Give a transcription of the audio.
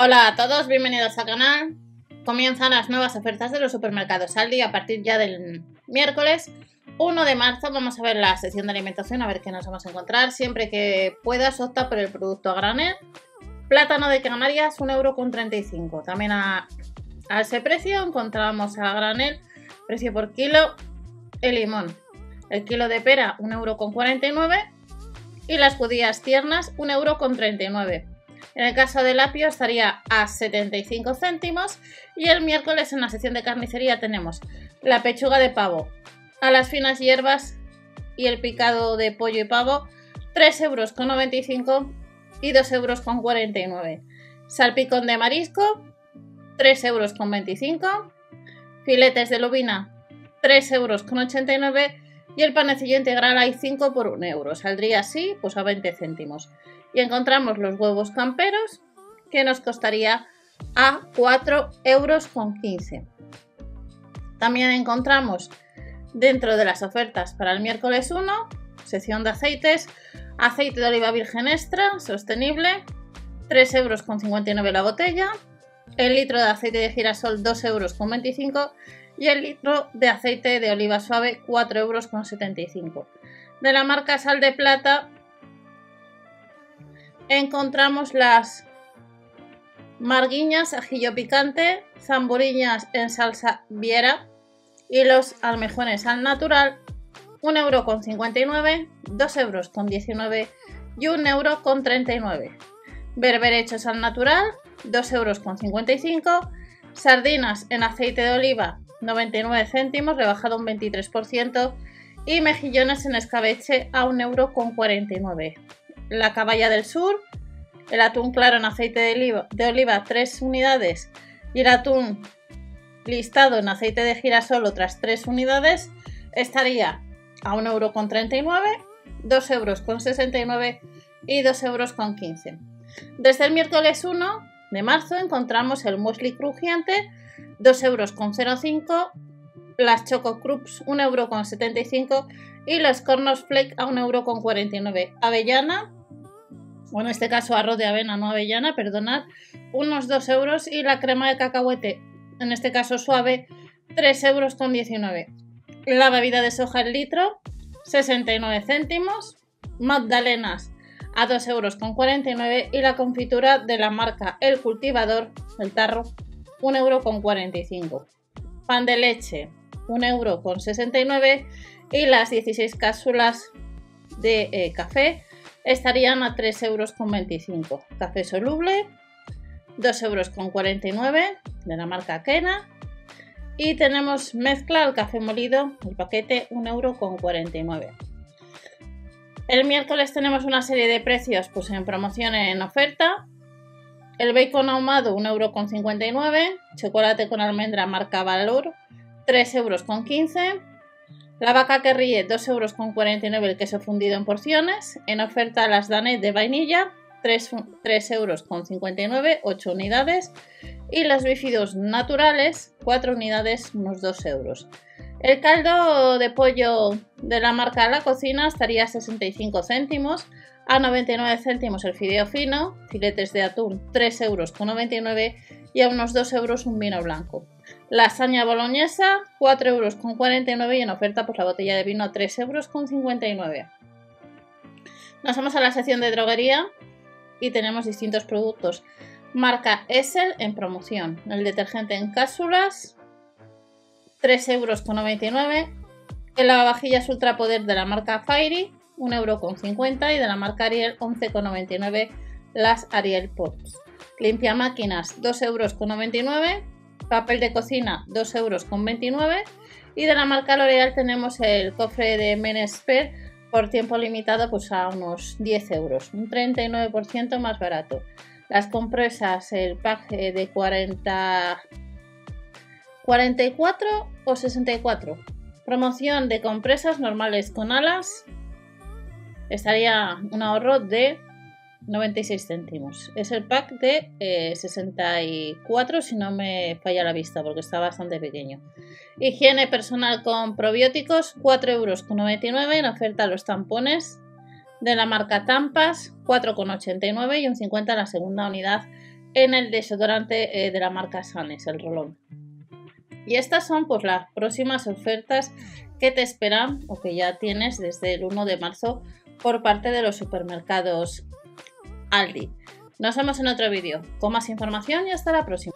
Hola a todos, bienvenidos al canal. Comienzan las nuevas ofertas de los supermercados Aldi a partir ya del miércoles 1 de marzo. Vamos a ver la sección de alimentación, a ver qué nos vamos a encontrar. Siempre que puedas, opta por el producto a granel. Plátano de Canarias, 1,35€. También a, a ese precio encontramos a granel, precio por kilo, el limón. El kilo de pera, 1,49€ y las judías tiernas, 1,39€. En el caso del apio estaría a 75 céntimos y el miércoles en la sección de carnicería tenemos la pechuga de pavo a las finas hierbas y el picado de pollo y pavo 3,95 euros y 2,49 euros. Salpicón de marisco 3,25 euros. Filetes de lobina 3,89 euros y el panecillo integral hay 5 por 1 euro. Saldría así pues a 20 céntimos y encontramos los huevos camperos que nos costaría a 4 euros con 15. También encontramos dentro de las ofertas para el miércoles 1, sección de aceites, aceite de oliva virgen extra sostenible, 3 euros con 59 la botella, el litro de aceite de girasol 2 euros con 25 y el litro de aceite de oliva suave 4 euros con 75. De la marca Sal de Plata encontramos las marguiñas, ajillo picante, zamburiñas en salsa viera y los almejones al natural, 1,59€, 2,19€ y 1,39€. Berberechos al natural, 2,55€. Sardinas en aceite de oliva, 99 céntimos, rebajado un 23%. Y mejillones en escabeche a 1,49€ la caballa del sur, el atún claro en aceite de oliva, de oliva 3 unidades y el atún listado en aceite de girasol otras 3 unidades estaría a 1,39€, 2,69€ y 2,15€. Desde el miércoles 1 de marzo encontramos el muesli crujiente 2,05€, las Choco Crups 1,75€ y los cornos flake a 1,49€. Avellana o en este caso arroz de avena, no avellana, perdonad, unos 2 euros y la crema de cacahuete, en este caso suave, 3 euros con 19. La bebida de soja el litro, 69 céntimos. Magdalenas a 2 euros con 49 y la confitura de la marca El Cultivador, el tarro, 1 euro con 45. Pan de leche, 1 euro con 69 y las 16 cápsulas de eh, café estarían a 3,25 euros. Café soluble, 2,49 euros de la marca Kena. Y tenemos mezcla al café molido, el paquete 1,49 euros. El miércoles tenemos una serie de precios pues en promoción en oferta. El bacon ahumado 1,59 euros. Chocolate con almendra marca Valor 3,15 euros. La vaca que ríe, 2,49 euros el queso fundido en porciones. En oferta las Danet de vainilla, 3,59 euros, 8 unidades. Y las bífidos naturales, 4 unidades, unos 2 euros. El caldo de pollo de la marca La Cocina estaría a 65 céntimos. A 99 céntimos el fideo fino, filetes de atún 3,99 euros y a unos 2 euros un vino blanco. Lasaña boloñesa, 4,49 euros y en oferta pues la botella de vino a 3,59 euros. Nos vamos a la sección de droguería y tenemos distintos productos. Marca Essel en promoción. El detergente en cápsulas, 3,99 euros. El lavavajillas ultrapoder de la marca Fairy, 1,50 euros y de la marca Ariel, 11,99 las Ariel Pots. Limpia máquinas, 2,99 euros papel de cocina 2,29 euros y de la marca L'Oreal tenemos el cofre de Menesper por tiempo limitado pues a unos 10 euros, un 39% más barato. Las compresas, el pack de 40, 44 o 64. Promoción de compresas normales con alas. Estaría un ahorro de 96 céntimos. Es el pack de eh, 64, si no me falla la vista, porque está bastante pequeño. Higiene personal con probióticos, 4,99 euros en oferta los tampones de la marca Tampas, 4,89 y un 50 la segunda unidad en el desodorante eh, de la marca Sanes, el rolón. Y estas son pues las próximas ofertas que te esperan o que ya tienes desde el 1 de marzo por parte de los supermercados Aldi. Nos vemos en otro vídeo. Con más información y hasta la próxima.